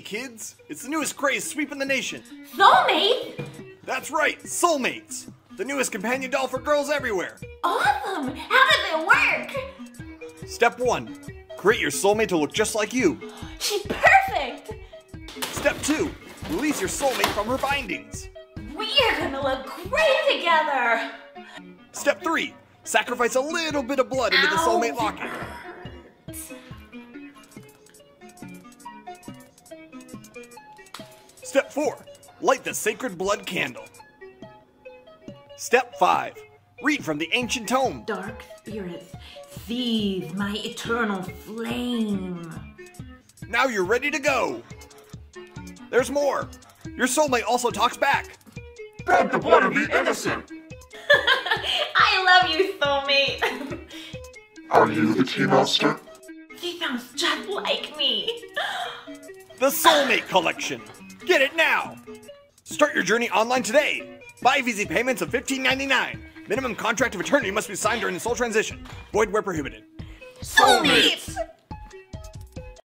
Hey kids, it's the newest craze sweeping the nation. Soulmate? That's right, Soulmates, the newest companion doll for girls everywhere. Awesome! How does it work? Step 1. Create your soulmate to look just like you. She's perfect! Step 2. Release your soulmate from her bindings. We're gonna look great together! Step 3. Sacrifice a little bit of blood into the soulmate locket. Step 4. Light the sacred blood candle. Step 5. Read from the ancient tome. Dark spirits, seize my eternal flame. Now you're ready to go. There's more. Your soulmate also talks back. Beg the blood of the innocent! I love you, soulmate! Are you the tea master? she sounds just like me. The Soulmate Collection. Get it now. Start your journey online today. Buy easy payments of $15.99. Minimum contract of eternity must be signed during the soul transition. Void where prohibited. Soulmates!